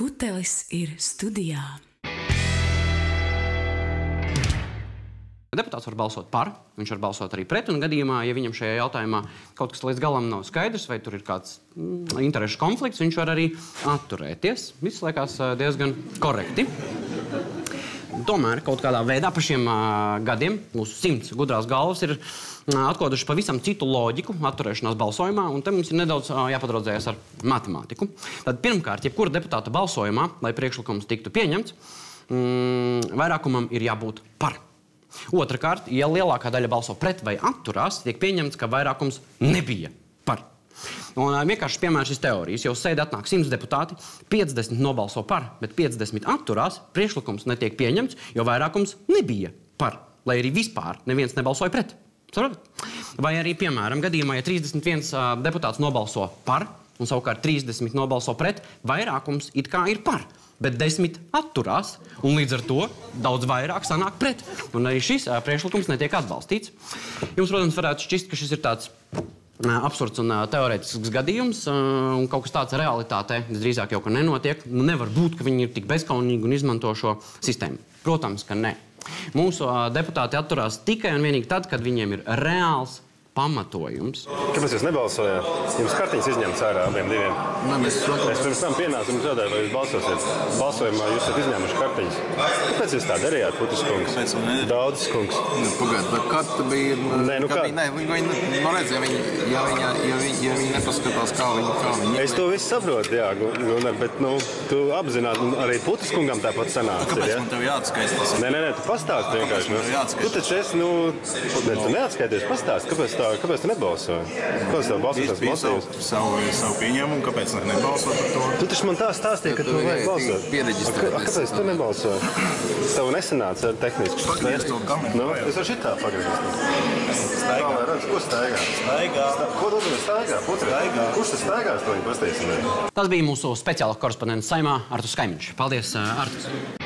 Skutelis ir studijā. Deputāts var balsot par, viņš var balsot arī pret. Un gadījumā, ja viņam šajā jautājumā kaut kas līdz galam nav skaidrs, vai tur ir kāds mm, interešu konflikts, viņš var arī atturēties. Viss liekas ā, diezgan korekti. Tomēr kaut kādā veidā pa šiem gadiem mūsu simts gudrās galvas ir atklājuši pavisam citu loģiku atturēšanās balsojumā, un te mums ir nedaudz jāpadraudzējas ar matemātiku. Tad pirmkārt, jebkura deputāta balsojumā, lai priekšlikums tiktu pieņemts, mm, vairākumam ir jābūt par. Otrakārt, ja lielākā daļa balso pret vai atturās, tiek pieņemts, ka vairākums nebija par. Un vienkārši piemērs šīs teorijas. Jau sēdē atnāk 100 deputāti, 50 nobalso par, bet 50 atturās. Priekšlikums netiek pieņemts, jo vairākums nebija par. Lai arī vispār neviens nebalsoja pret. Saprotat? Vai arī, piemēram, gadījumā, ja 31 ā, deputāts nobalso par un savukārt 30 nobalso pret, vairākums it kā ir par. Bet desmit atturās, un līdz ar to daudz vairāk sanāk pret. Un arī šis ā, priekšlikums netiek atbalstīts. Jums, protams, varētu šķist, ka šis ir tāds absurds un teorētisks gadījums, un kaut kas tāds realitātē drīzāk jau nenotiek. Nu, nevar būt, ka viņi ir tik bezkaunīgi un izmanto šo sistēmu. Protams, ka nē. Mūsu deputāti atturās tikai un vienīgi tad, kad viņiem ir reāls pamatojums. Kāpēc jūs nebalsojāt? Jums kartiņas izņemts ārā abiem diviem. Nē, mēs sakām, Es pirms tam pienācu un jautāju, vai jūs balsosiet. Balsojumā jūs esat izņēmuši kartiņas. Kāpēc jūs tā darījāt, Putis kungs? Kāpēc un ne? Daudz kungs. nu, pagaid, bet kad tu biji? Nē, nu kā? Bija, nē, viņi, viņi, nu redz, ja viņi, ja viņi, ja viņi, ja viņi nepaskatās, kā viņi, kā viņi. Es to visu saprotu, jā, Gunnar, bet nu, tu apzināti, un arī Putis kungam tāpat sanāca. Kāpēc ja? man tev jāatskaistās? Nē, nē, nē, tu pastāsti vienkārši. man tev Nu, tu taču esi, nu, ne, tu neatskaities, pastāsti, kāpēc, tā, kāpēc tu nebalsoji? Kāpēc tev balsošanas Bija savu, motīvs? savu, savu pieņēmumu, kāpēc ne nebalsot par to? Tu taču man tā stāstīji, ka Tu vajag balsot. A, Kāpēc tu nebalsoji? Tev nesanāca tehniski. Pagriez to kameru Nu, es varu šitā pagriezties. Tā, lai redz, ko staigā. Staigā. Ko tu staigā? Staigā. Kurš tas staigās, to viņi pastīsimies? Tas bija mūsu speciāla korespondents saimā Artus Kaimiņš. Paldies, Artus!